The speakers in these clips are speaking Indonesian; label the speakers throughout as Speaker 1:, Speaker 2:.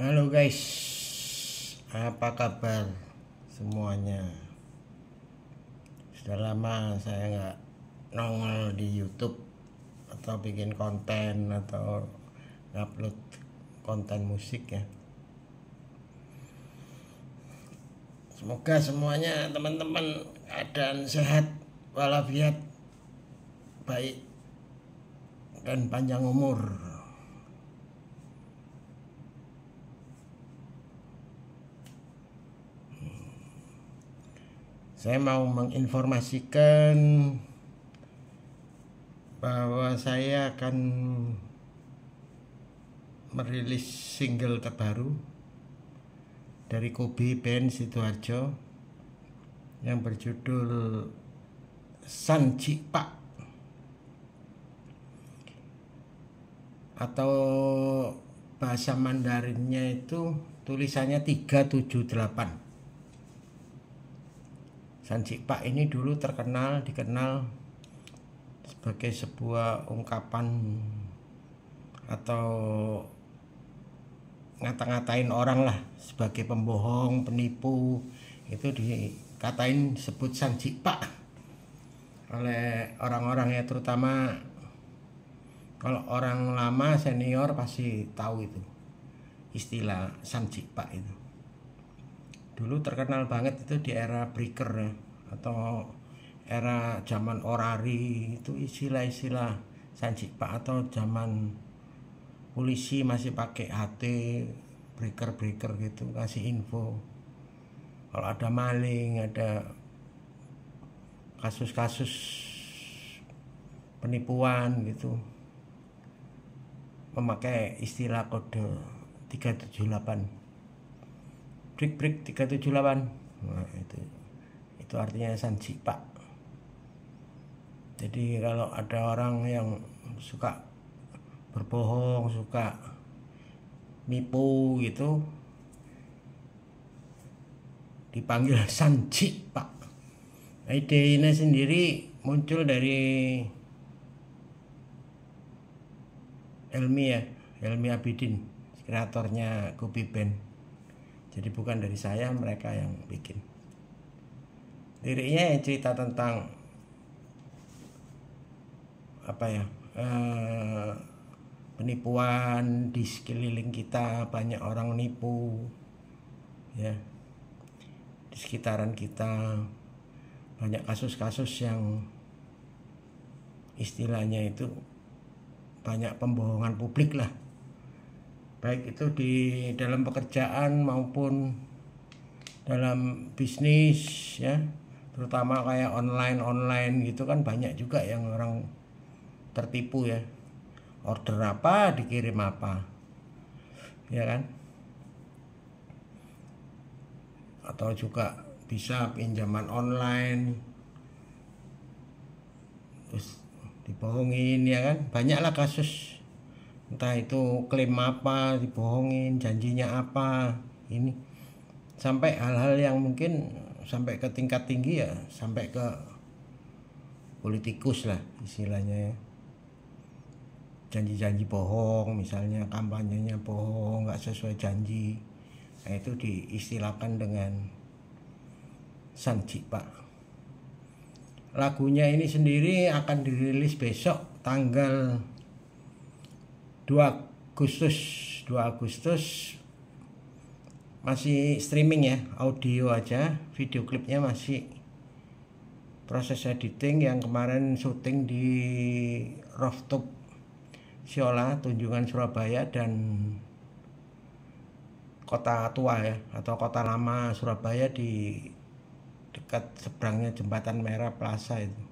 Speaker 1: Halo guys, apa kabar semuanya? Sudah lama saya nggak nongol di YouTube atau bikin konten atau upload konten musik ya. Semoga semuanya teman-teman keadaan sehat walafiat baik dan panjang umur. Saya mau menginformasikan bahwa saya akan merilis single terbaru dari Kobe Band Sidoarjo yang berjudul Sanji Pak atau bahasa Mandarinnya itu tulisannya 378 Pak ini dulu terkenal dikenal sebagai sebuah ungkapan atau ngata-ngatain orang lah sebagai pembohong, penipu. Itu dikatain sebut Sanji Pak oleh orang-orang ya terutama kalau orang lama senior pasti tahu itu istilah Sanji Pak itu dulu terkenal banget itu di era breaker ya atau era zaman orari itu istilah-istilah sanji pak atau zaman polisi masih pakai HT breaker-breaker gitu kasih info. Kalau ada maling ada kasus-kasus penipuan gitu memakai istilah kode 378 break break 378 nah itu itu artinya sanji pak. Jadi kalau ada orang yang suka berbohong suka nipu gitu dipanggil sanji pak. Ide ini sendiri muncul dari Elmi ya Elmi Abidin kreatornya Kopi Band jadi bukan dari saya mereka yang bikin. Liriknya yang cerita tentang apa ya eh, penipuan di sekeliling kita banyak orang nipu ya. Di sekitaran kita banyak kasus-kasus yang istilahnya itu banyak pembohongan publik lah baik itu di dalam pekerjaan maupun dalam bisnis ya. Terutama kayak online online gitu kan banyak juga yang orang tertipu ya. Order apa dikirim apa ya kan? Atau juga bisa pinjaman online. Terus dibohongin ya kan? Banyaklah kasus entah itu klaim apa dibohongin janjinya apa ini. Sampai hal-hal yang mungkin sampai ke tingkat tinggi ya sampai ke politikus lah istilahnya ya. Janji-janji bohong misalnya kampanyenya bohong nggak sesuai janji. Nah itu diistilahkan dengan sanji pak. Lagunya ini sendiri akan dirilis besok tanggal 2 Agustus 2 Agustus. Masih streaming ya audio aja. Video klipnya masih proses editing yang kemarin syuting di rooftop Siola Tunjungan Surabaya dan kota tua ya atau kota lama Surabaya di dekat seberangnya jembatan merah Plaza itu.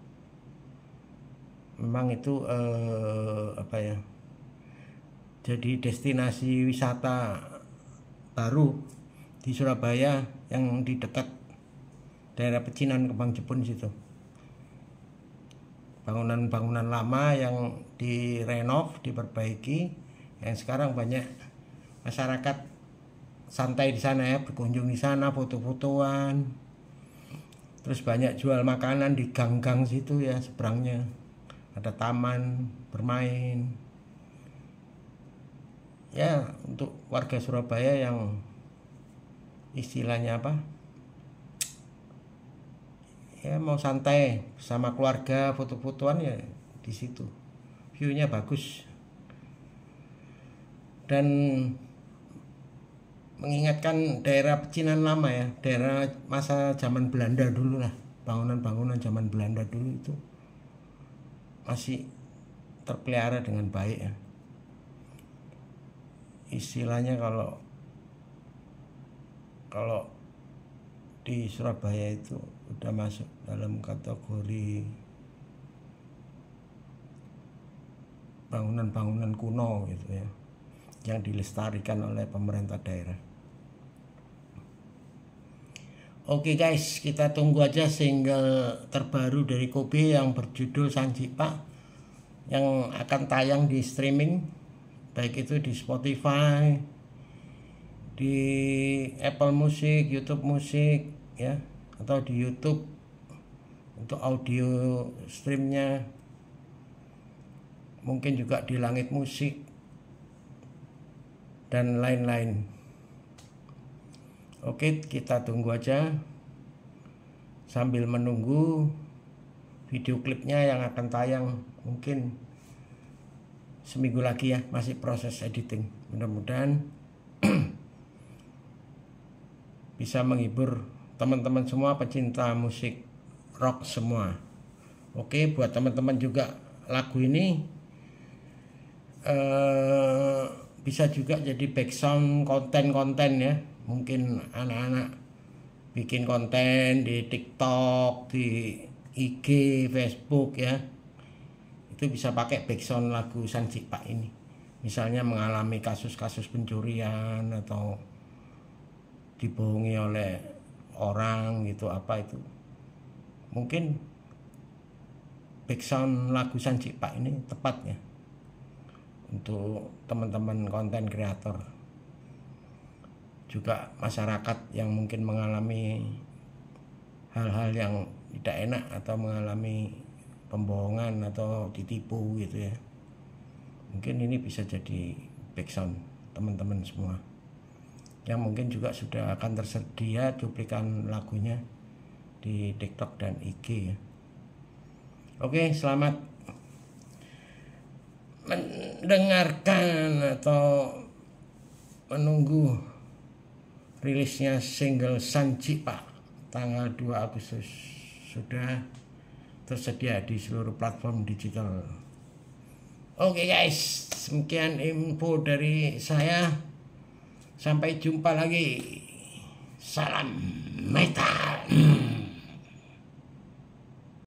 Speaker 1: Memang itu eh, apa ya jadi destinasi wisata baru di Surabaya yang di dekat daerah Pecinan Kembang Jepun situ. Bangunan-bangunan lama yang direnov diperbaiki yang sekarang banyak masyarakat santai di sana ya berkunjung di sana foto-fotoan. Terus banyak jual makanan di gang-gang situ ya seberangnya. Ada taman bermain ya untuk warga Surabaya yang istilahnya apa? Ya mau santai sama keluarga foto-fotoan ya di situ. Viewnya bagus. Dan mengingatkan daerah pecinan lama ya daerah masa zaman Belanda dulu lah. Bangunan-bangunan zaman Belanda dulu itu masih terpelihara dengan baik ya istilahnya kalau kalau di Surabaya itu udah masuk dalam kategori bangunan-bangunan kuno gitu ya yang dilestarikan oleh pemerintah daerah. Oke guys, kita tunggu aja single terbaru dari Kobe yang berjudul Sanjipa yang akan tayang di streaming baik itu di Spotify, di Apple Music, YouTube Music ya atau di YouTube untuk audio streamnya. Mungkin juga di langit musik dan lain-lain. Oke kita tunggu aja. Sambil menunggu video klipnya yang akan tayang mungkin seminggu lagi ya masih proses editing mudah-mudahan bisa menghibur teman-teman semua pecinta musik rock semua. Oke, buat teman-teman juga lagu ini uh, bisa juga jadi background konten-konten ya. Mungkin anak-anak bikin konten di TikTok, di IG, Facebook ya. Itu bisa pakai background lagu Sanji Pak ini. Misalnya mengalami kasus-kasus pencurian atau dibohongi oleh orang gitu apa itu mungkin background lagu Sanji Pak ini tepatnya untuk teman-teman konten kreator juga masyarakat yang mungkin mengalami hal-hal yang tidak enak atau mengalami pembohongan atau ditipu gitu ya. Mungkin ini bisa jadi background teman-teman semua. Yang mungkin juga sudah akan tersedia cuplikan lagunya di TikTok dan IG ya. Oke, selamat mendengarkan atau menunggu rilisnya single Sanji Pak tanggal 2 Agustus. Sudah tersedia di seluruh platform digital. Oke guys, sekian info dari saya. Sampai jumpa lagi. Salam metal.